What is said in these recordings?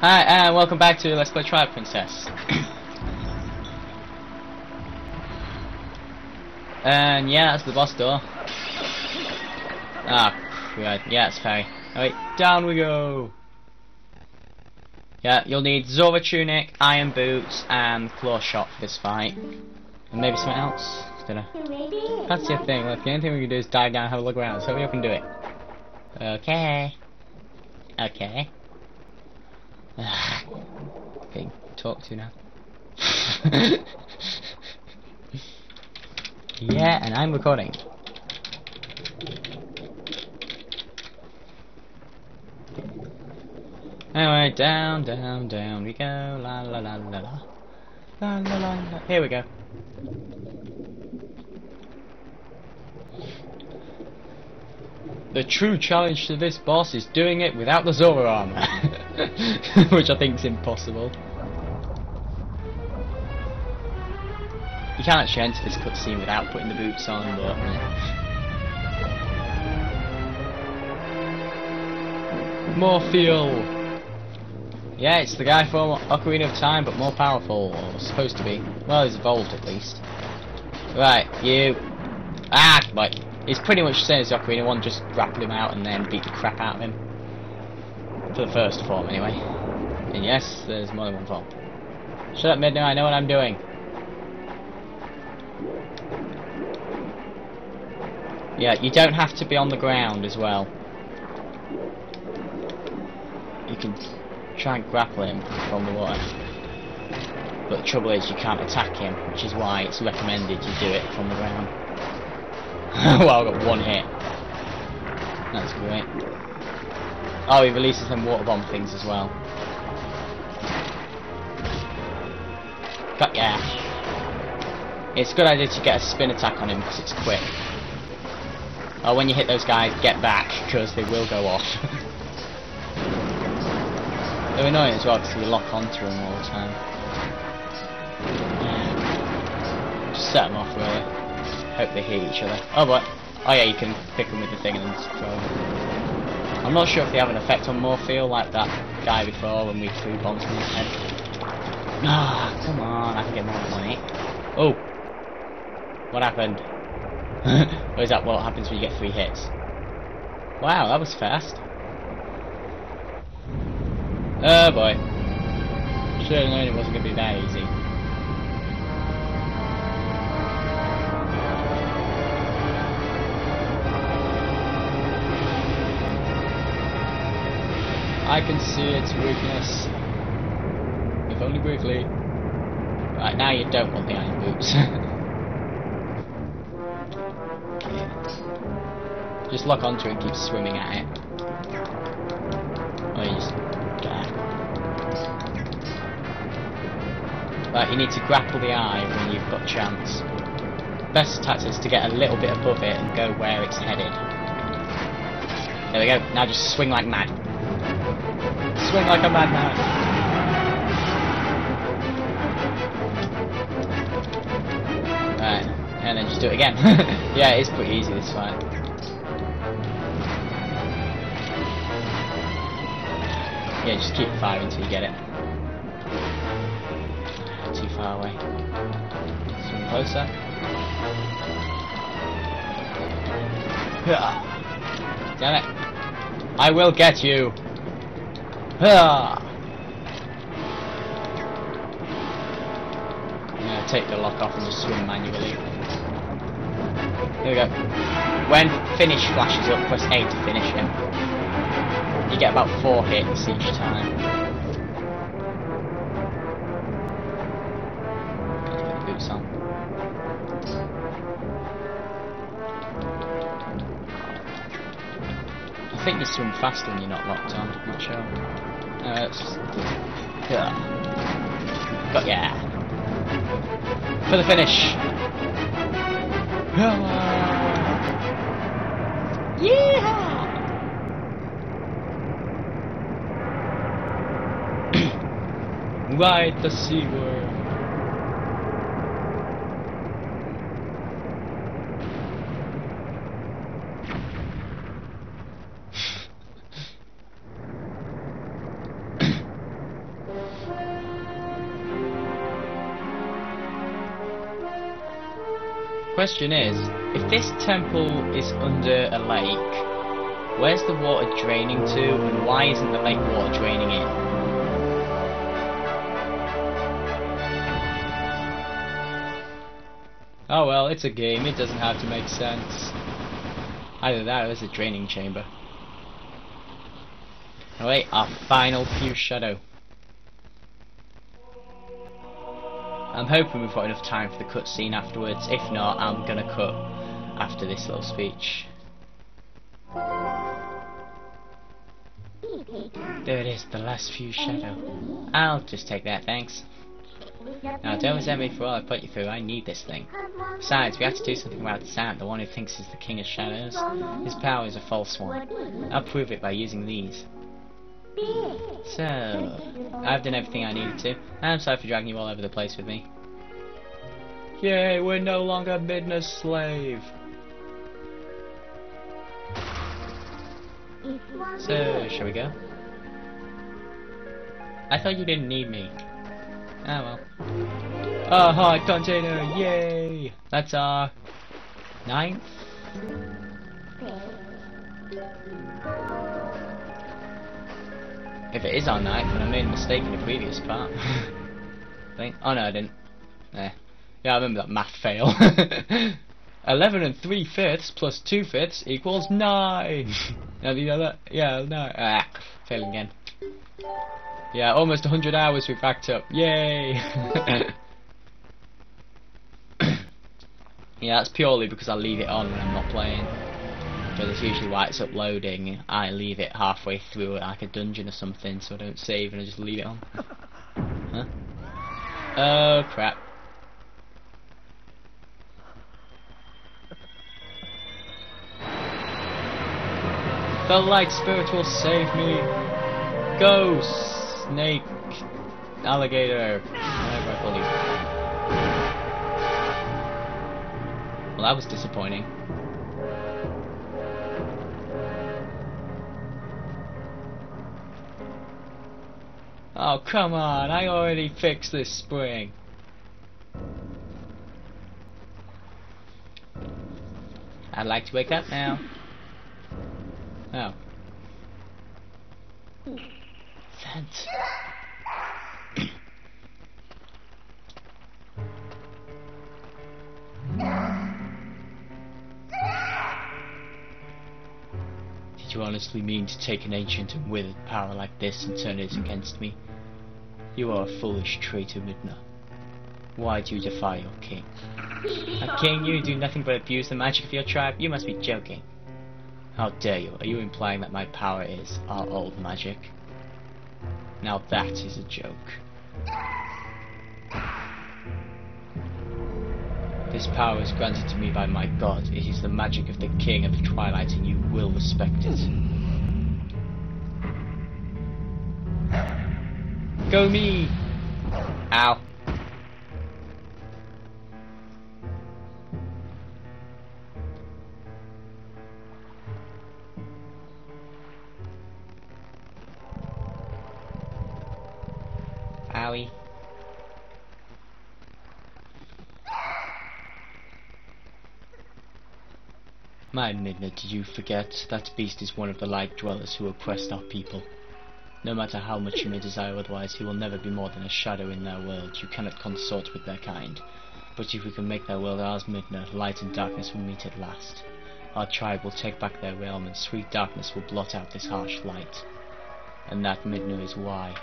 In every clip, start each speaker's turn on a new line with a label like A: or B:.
A: Hi, and welcome back to Let's Play Twilight Princess. and yeah, that's the boss door. Ah, right, yeah, it's fairy. Alright, down we go. Yeah, you'll need Zora Tunic, Iron Boots, and Claw Shot for this fight. And maybe something else? Don't know. That's your thing, look, the only thing we can do is dive down and have a look around, so up and do it. Okay. Okay. Getting talked to now. yeah, and I'm recording. Anyway, down, down, down we go. La la la la la. La la la la. Here we go. The true challenge to this boss is doing it without the Zora armor. Which I think is impossible. You can't actually enter this cutscene without putting the boots on, but... More fuel! Yeah, it's the guy from Ocarina of Time, but more powerful, or supposed to be. Well, he's evolved at least. Right, you... Ah, right. It's pretty much the same as Ocarina one, just grapple him out and then beat the crap out of him. For the first form, anyway. And yes, there's more than one form. Shut up, Midna, I know what I'm doing. Yeah, you don't have to be on the ground as well. You can try and grapple him from the water. But the trouble is you can't attack him, which is why it's recommended you do it from the ground. well, I got one hit. That's great. Oh, he releases them water bomb things as well. Got yeah. It's a good idea to get a spin attack on him because it's quick. Oh, when you hit those guys, get back because they will go off. They're annoying as well because you lock onto them all the time. Just set them off really. Hope they hit each other. Oh but oh yeah, you can pick them with the thing and then just throw them. I'm not sure if they have an effect on Morpheel like that guy before when we threw bombs in his head. Ah, come on, I can get more money. Oh, what happened? or is that what happens when you get three hits? Wow, that was fast. Oh boy. Known it wasn't going to be that easy. I can see its weakness. If only briefly. Right, now you don't want the iron boots. Just lock onto it and keep swimming at it. Or you just... Right, you need to grapple the eye when you've got chance. Best tactic is to get a little bit above it and go where it's headed. There we go. Now just swing like mad. Swing like a madman. Right, and then just do it again. yeah, it's pretty easy this fight. Yeah, just keep firing until you get it. Too far away. Swing closer. Damn it. I will get you. I'm gonna take the lock off and just swim manually. Here we go. When finish flashes up, press A to finish him. You get about four hits each time. I think you swim faster when you're not locked on, not sure. Uh. Yeah. But yeah. For the finish! Yeah! Ride the SeaWorld! The question is, if this temple is under a lake, where's the water draining to, and why isn't the lake water draining in? Oh well, it's a game, it doesn't have to make sense. Either that or it's a draining chamber. Oh wait, our final Fused Shadow. I'm hoping we've got enough time for the cutscene afterwards. If not, I'm gonna cut after this little speech. There it is, the last Fused Shadow. I'll just take that, thanks. Now, don't resent me for all I put you through, I need this thing. Besides, we have to do something about Zant, the one who thinks he's the king of shadows. His power is a false one. I'll prove it by using these. So, I've done everything I needed to. I'm sorry for dragging you all over the place with me. Yay, we're no longer Midna's slave. So, shall we go? I thought you didn't need me. Oh well. Oh, hi, container, yay! That's our ninth If it is our ninth, then I made a mistake in the previous part. I think. Oh no, I didn't. Eh. Yeah, I remember that math fail. 11 and 3 fifths plus 2 fifths equals 9. now, do you know that? Yeah, no. Ah, failing again. Yeah, almost 100 hours we've racked up. Yay! yeah, that's purely because I leave it on when I'm not playing. Because it's usually why it's uploading. I leave it halfway through like a dungeon or something, so I don't save and I just leave it on. huh? Oh crap. The light spirit will save me. Go, snake, alligator, whatever I. Well, that was disappointing. Oh, come on, I already fixed this spring. I'd like to wake up now. Oh. Vent. Did you honestly mean to take an ancient and withered power like this and turn it against me? You are a foolish traitor, Midna. Why do you defy your king? A king, you do nothing but abuse the magic of your tribe? You must be joking. How dare you? Are you implying that my power is our old magic? Now that is a joke. This power is granted to me by my god. It is the magic of the king of the twilight and you will respect it. Go me! Ow. My Midna, did you forget? That beast is one of the light dwellers who oppressed our people. No matter how much you may desire otherwise, he will never be more than a shadow in their world. You cannot consort with their kind. But if we can make their world ours, Midna, light and darkness will meet at last. Our tribe will take back their realm, and sweet darkness will blot out this harsh light. And that, Midna, is why.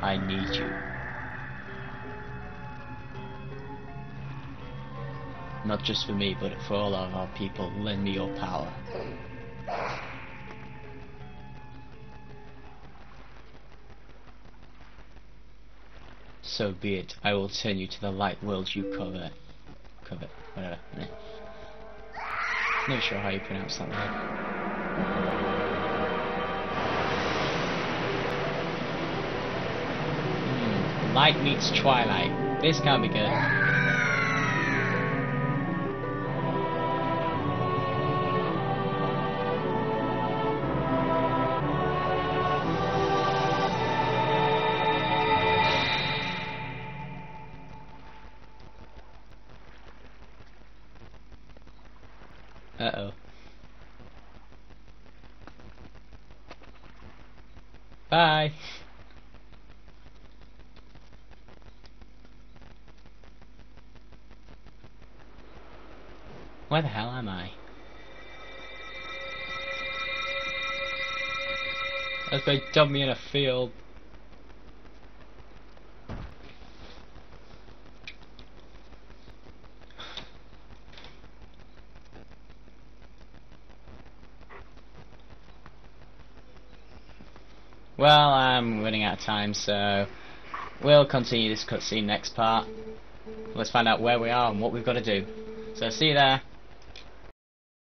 A: I need you. Not just for me, but for all of our people, lend me your power. So be it. I will turn you to the light world you cover. Cover. Whatever. Not sure how you pronounce that word. Hmm. Light meets twilight. This can't be good. Uh oh. Bye. Where the hell am I? As they dump me in a field. Well, I'm running out of time, so we'll continue this cutscene next part. Let's find out where we are and what we've got to do. So see you there.